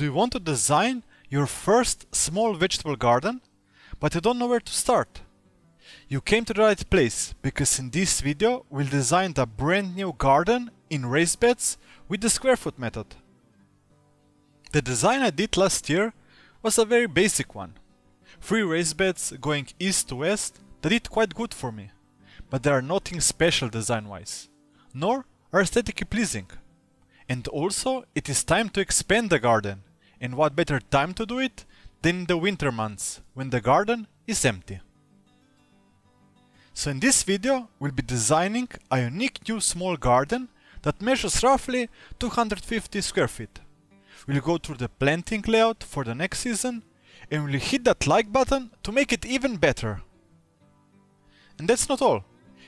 Do you want to design your first small vegetable garden, but you don't know where to start? You came to the right place because in this video we'll design the brand new garden in raised beds with the square foot method. The design I did last year was a very basic one. Three raised beds going east to west that did quite good for me, but they are nothing special design wise, nor are aesthetically pleasing. And also, it is time to expand the garden, and what better time to do it than in the winter months, when the garden is empty. So in this video, we'll be designing a unique new small garden that measures roughly 250 square feet. We'll go through the planting layout for the next season, and we'll hit that like button to make it even better. And that's not all.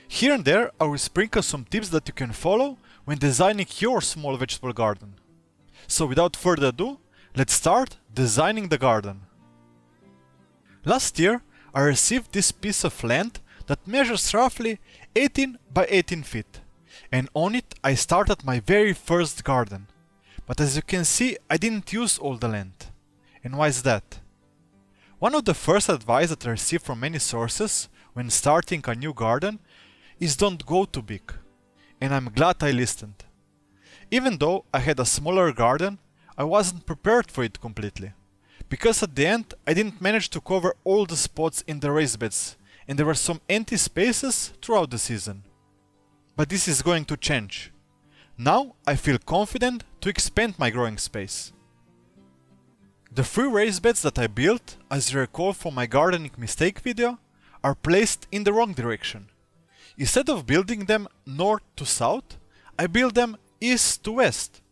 Here and there I will sprinkle some tips that you can follow when designing your small vegetable garden. So without further ado, let's start designing the garden. Last year I received this piece of land that measures roughly 18 by 18 feet and on it I started my very first garden. But as you can see I didn't use all the land. And why is that? One of the first advice that I received from many sources when starting a new garden is don't go too big. And I'm glad I listened. Even though I had a smaller garden, I wasn't prepared for it completely. Because at the end I didn't manage to cover all the spots in the raised beds and there were some empty spaces throughout the season. But this is going to change. Now I feel confident to expand my growing space. The three raised beds that I built, as you recall from my gardening mistake video, are placed in the wrong direction. Instead of building them north to south, I build them east to west.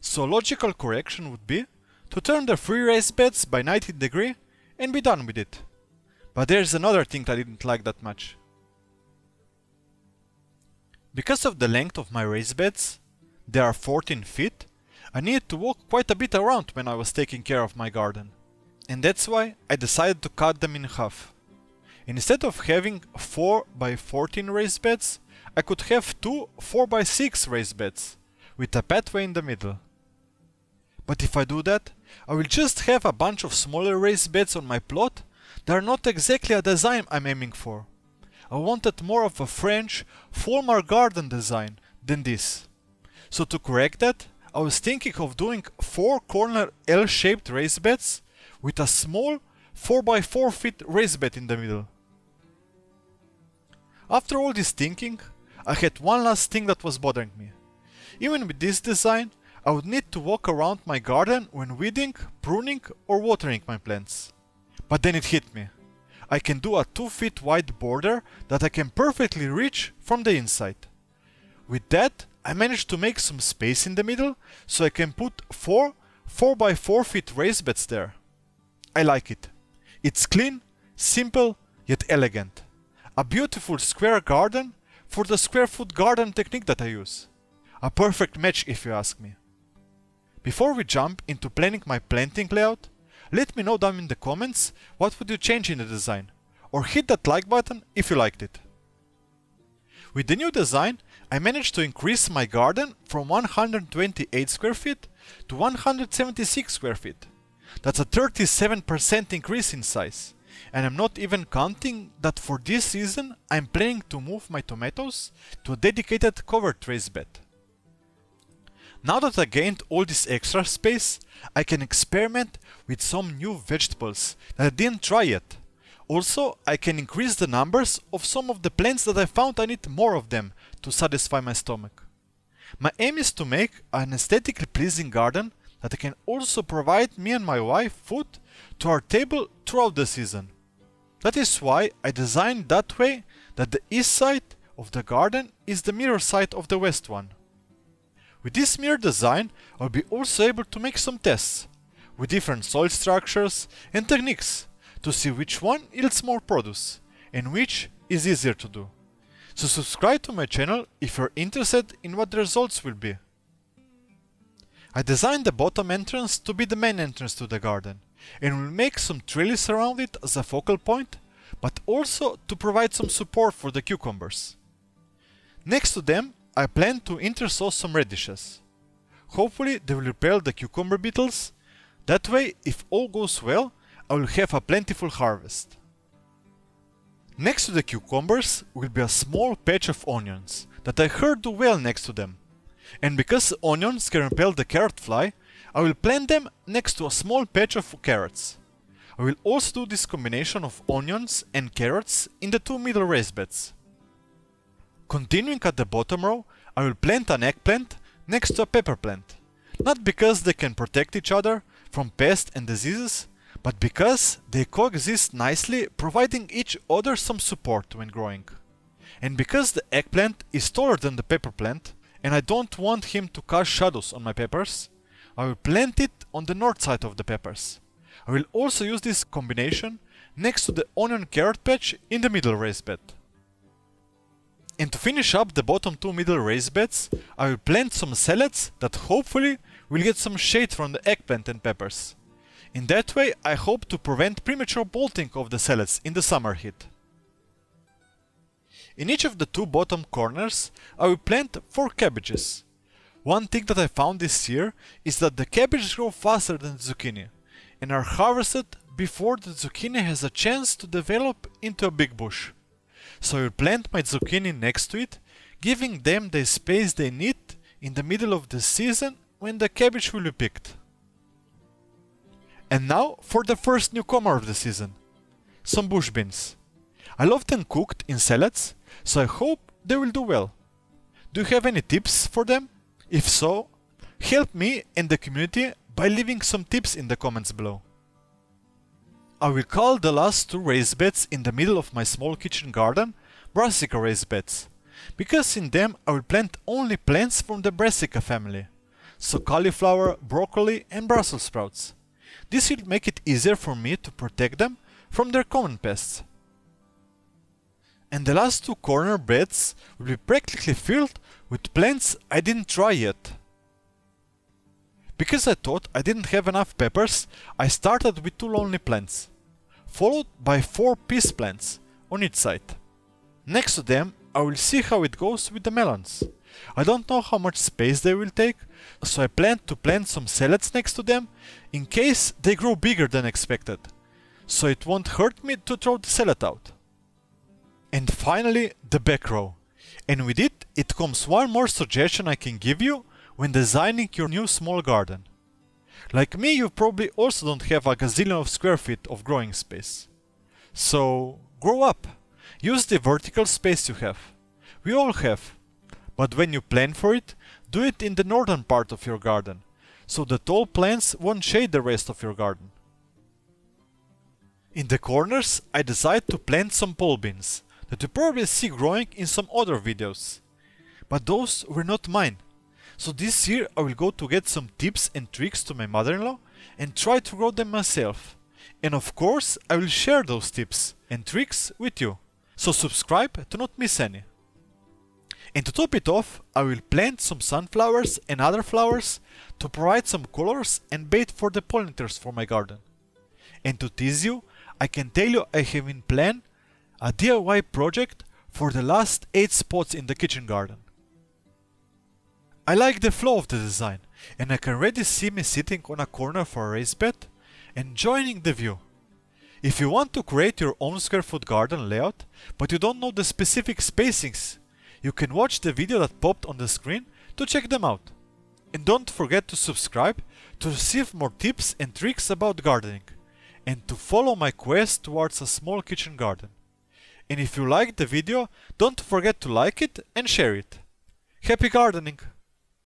So logical correction would be to turn the three raised beds by 90 degree and be done with it. But there's another thing I didn't like that much. Because of the length of my raised beds, they are 14 feet, I needed to walk quite a bit around when I was taking care of my garden. And that's why I decided to cut them in half. Instead of having 4 by 14 raised beds, I could have two 4 by 6 raised beds, with a pathway in the middle. But if I do that, I will just have a bunch of smaller raised beds on my plot that are not exactly a design I'm aiming for. I wanted more of a French formal garden design than this. So to correct that, I was thinking of doing 4 corner L-shaped raised beds with a small 4x4 feet raised bed in the middle. After all this thinking, I had one last thing that was bothering me. Even with this design, I would need to walk around my garden when weeding, pruning or watering my plants. But then it hit me. I can do a 2 feet wide border that I can perfectly reach from the inside. With that, I managed to make some space in the middle so I can put 4 4x4 feet raised beds there. I like it. It's clean, simple, yet elegant. A beautiful square garden for the square foot garden technique that I use. A perfect match if you ask me. Before we jump into planning my planting layout, let me know down in the comments what would you change in the design, or hit that like button if you liked it. With the new design, I managed to increase my garden from 128 square feet to 176 square feet. That's a 37% increase in size. And I'm not even counting that for this season I'm planning to move my tomatoes to a dedicated cover raised bed. Now that I gained all this extra space, I can experiment with some new vegetables that I didn't try yet. Also, I can increase the numbers of some of the plants that I found I need more of them to satisfy my stomach. My aim is to make an aesthetically pleasing garden that can also provide me and my wife food to our table throughout the season. That is why I designed that way that the east side of the garden is the mirror side of the west one. With this mirror design, I'll be also able to make some tests with different soil structures and techniques to see which one yields more produce and which is easier to do. So subscribe to my channel if you're interested in what the results will be. I designed the bottom entrance to be the main entrance to the garden and will make some trellis around it as a focal point, but also to provide some support for the cucumbers. Next to them, I plan to intersow some radishes. Hopefully they will repel the cucumber beetles That way, if all goes well, I will have a plentiful harvest. Next to the cucumbers will be a small patch of onions that I heard do well next to them. And because onions can repel the carrot fly, I will plant them next to a small patch of carrots. I will also do this combination of onions and carrots in the two middle raised beds. Continuing at the bottom row, I will plant an eggplant next to a pepper plant. Not because they can protect each other from pests and diseases, but because they coexist nicely providing each other some support when growing. And because the eggplant is taller than the pepper plant, and I don't want him to cast shadows on my peppers, I will plant it on the north side of the peppers. I will also use this combination next to the onion carrot patch in the middle raised bed. And to finish up the bottom two middle raised beds, I will plant some salads that hopefully will get some shade from the eggplant and peppers. In that way, I hope to prevent premature bolting of the salads in the summer heat. In each of the two bottom corners, I will plant 4 cabbages. One thing that I found this year is that the cabbages grow faster than the zucchini and are harvested before the zucchini has a chance to develop into a big bush. So I will plant my zucchini next to it, giving them the space they need in the middle of the season when the cabbage will be picked. And now for the first newcomer of the season. Some bush beans. I love them cooked in salads, so I hope they will do well. Do you have any tips for them? If so, help me and the community by leaving some tips in the comments below. I will call the last two raised beds in the middle of my small kitchen garden brassica raised beds, because in them I will plant only plants from the brassica family, so cauliflower, broccoli and Brussels sprouts. This will make it easier for me to protect them from their common pests. And the last two corner beds will be practically filled with plants I didn't try yet. Because I thought I didn't have enough peppers, I started with two lonely plants, followed by four peace plants on each side. Next to them, I will see how it goes with the melons. I don't know how much space they will take, so I plan to plant some salads next to them in case they grow bigger than expected, so it won't hurt me to throw the salad out. And finally, the back row. And with it, it comes one more suggestion I can give you when designing your new small garden. Like me, you probably also don't have a gazillion of square feet of growing space. So, grow up. Use the vertical space you have. We all have. But when you plan for it, do it in the northern part of your garden, so the tall plants won't shade the rest of your garden. In the corners, I decided to plant some pole beans that you probably see growing in some other videos. But those were not mine. So this year I will go to get some tips and tricks to my mother-in-law and try to grow them myself. And of course I will share those tips and tricks with you. So subscribe to not miss any. And to top it off, I will plant some sunflowers and other flowers to provide some colors and bait for the pollinators for my garden. And to tease you, I can tell you I have in plan a DIY project for the last 8 spots in the kitchen garden. I like the flow of the design and I can already see me sitting on a corner for a raised bed, enjoying the view. If you want to create your own square foot garden layout, but you don't know the specific spacings, you can watch the video that popped on the screen to check them out. And don't forget to subscribe to receive more tips and tricks about gardening, and to follow my quest towards a small kitchen garden. And if you liked the video, don't forget to like it and share it. Happy gardening!